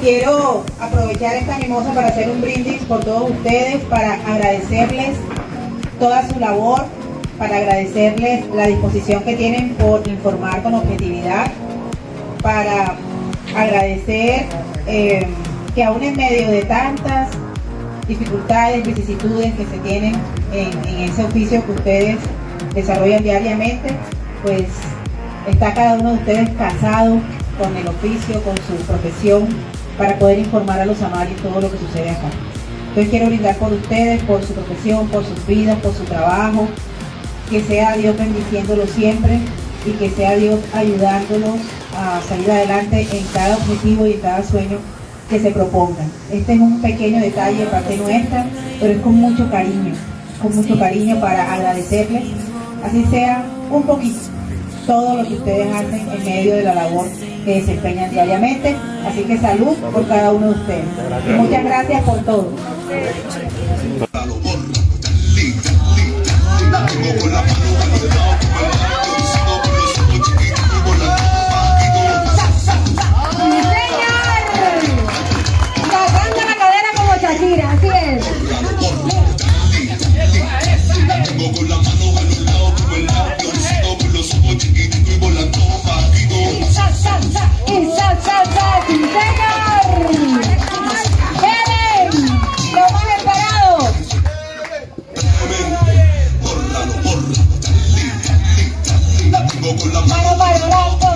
Quiero aprovechar esta mimosa para hacer un brindis por todos ustedes, para agradecerles toda su labor, para agradecerles la disposición que tienen por informar con objetividad, para agradecer eh, que aún en medio de tantas dificultades, vicisitudes que se tienen en, ese oficio que ustedes desarrollan diariamente, pues está cada uno de ustedes casado con el oficio, con su profesión, para poder informar a los amarillos todo lo que sucede acá. Entonces quiero brindar por ustedes, por su profesión, por sus vidas, por su trabajo, que sea Dios bendiciéndolos siempre y que sea Dios ayudándolos a salir adelante en cada objetivo y en cada sueño que se propongan. Este es un pequeño detalle de parte nuestra, pero es con mucho cariño, con mucho cariño para agradecerles, así sea un poquito, todo lo que ustedes hacen en medio de la labor que desempeñan diariamente. Así que salud por cada uno de ustedes. Muchas gracias por todo. Bye, bye, bye, bye.